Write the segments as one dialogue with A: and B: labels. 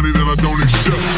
A: money that I don't accept.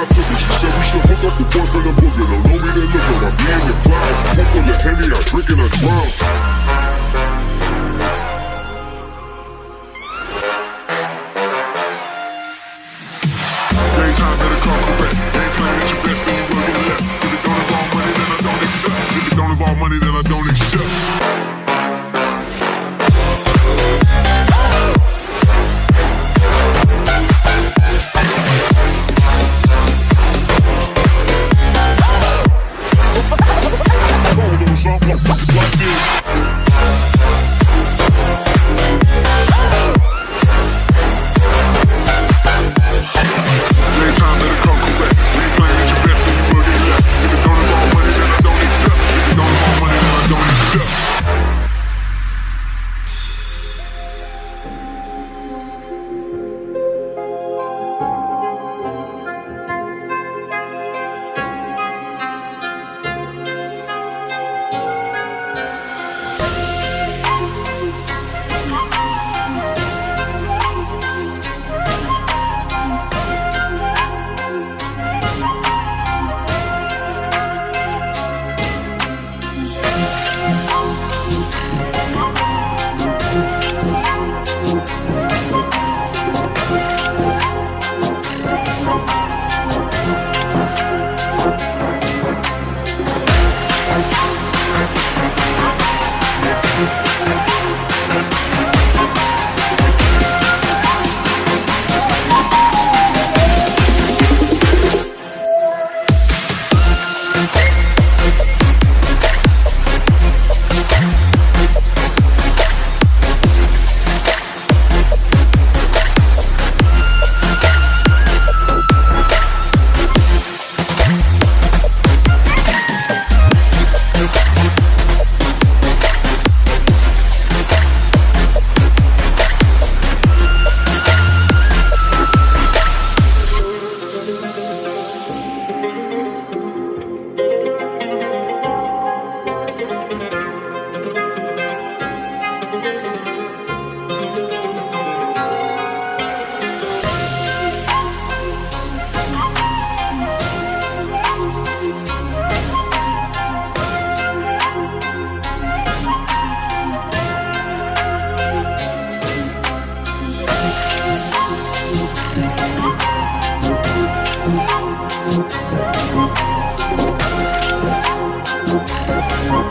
B: hot. She said we should hook up the boy from the booger. Don't know me, that look I'm being the clouds. Pour full of Henny, I drink and I drown.
A: Thank